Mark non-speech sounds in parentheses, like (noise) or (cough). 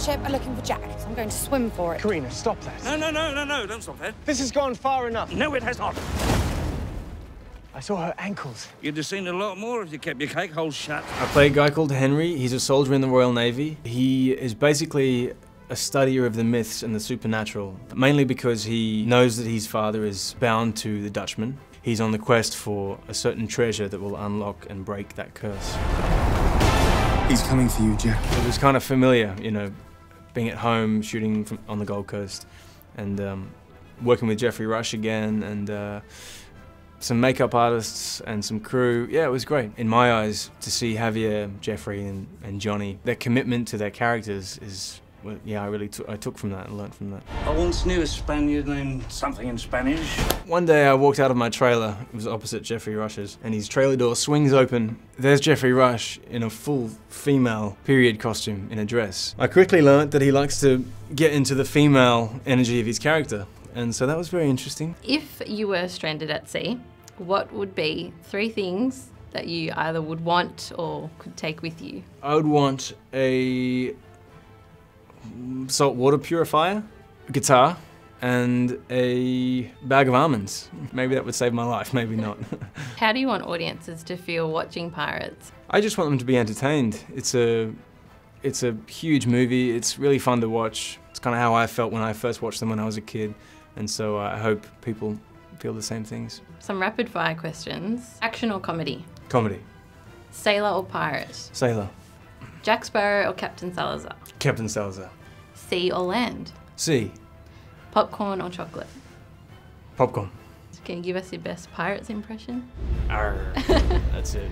ship are looking for Jack, so I'm going to swim for it. Carina, stop that. No, no, no, no, no, don't stop that. This has gone far enough. No, it has not. I saw her ankles. You'd have seen a lot more if you kept your cake hole shut. I play a guy called Henry. He's a soldier in the Royal Navy. He is basically a studier of the myths and the supernatural, mainly because he knows that his father is bound to the Dutchman. He's on the quest for a certain treasure that will unlock and break that curse. He's coming for you, Jack. It was kind of familiar, you know, being at home, shooting from, on the Gold Coast, and um, working with Geoffrey Rush again, and uh, some makeup artists and some crew. Yeah, it was great. In my eyes, to see Javier, Geoffrey, and, and Johnny, their commitment to their characters is, well, yeah, I really took, I took from that and learned from that. I once knew a Spaniard named something in Spanish. One day I walked out of my trailer, it was opposite Geoffrey Rush's, and his trailer door swings open. There's Geoffrey Rush in a full female period costume in a dress. I quickly learnt that he likes to get into the female energy of his character, and so that was very interesting. If you were stranded at sea, what would be three things that you either would want or could take with you? I would want a salt water purifier, a guitar, and a bag of almonds. Maybe that would save my life, maybe not. (laughs) How do you want audiences to feel watching Pirates? I just want them to be entertained. It's a, it's a huge movie. It's really fun to watch. It's kind of how I felt when I first watched them when I was a kid, and so uh, I hope people feel the same things. Some rapid fire questions. Action or comedy? Comedy. Sailor or pirate? Sailor. Jack Sparrow or Captain Salazar? Captain Salazar. Sea or land? Sea. Popcorn or chocolate? Popcorn. Can you give us your best pirates impression? Arr. (laughs) That's it.